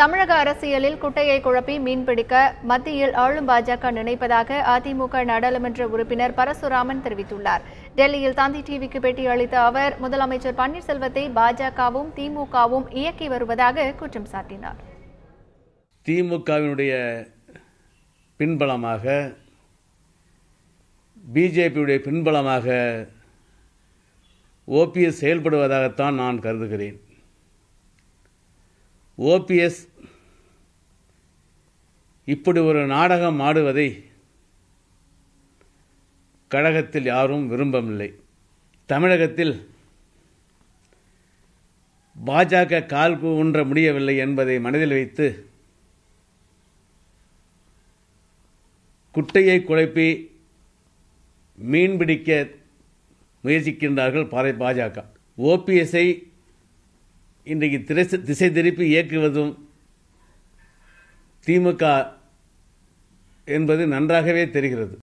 தமிழக அரசியலில் குட்டையை குழப்பி மீன்பிடிக்க மத்தியில் ஆளும் பாஜக நினைப்பதாக அதிமுக நாடாளுமன்ற உறுப்பினர் பரசுராமன் தெரிவித்துள்ளார். டெல்லியில் தந்தி டிவிக்கு பேட்டி அளித்த அவர் முதலமைச்சர் பன்னீர்செல்வத்தை பாஜகவும் திமுகவும் இயக்கி வருவதாக குற்றம் சாட்டினார். திமுகவினுடைய பின்பலமாக பிஜேபியுடைய பின்பலமாக ஓபிஎஸ் செயல்படுவதாகத்தான் நான் கருதுகிறேன். ஓபிஎஸ் இப்படி ஒரு நாடகம் ஆடுவதை கழகத்தில் யாரும் விரும்பவில்லை. தமிழகத்தில் பாஜக கால் ஊன்ற முடியவில்லை என்பதை மனதில் வைத்து குட்டையை குழப்பி மீன்பிடிக்க முயற்சிக்கின்றார்கள் பாறை பாஜக. ஓபிஎஸ்ஐ இன்றைக்கு திசை திசை திருப்பி இயக்குவதும் திமுக என்பது நன்றாகவே தெரிகிறது.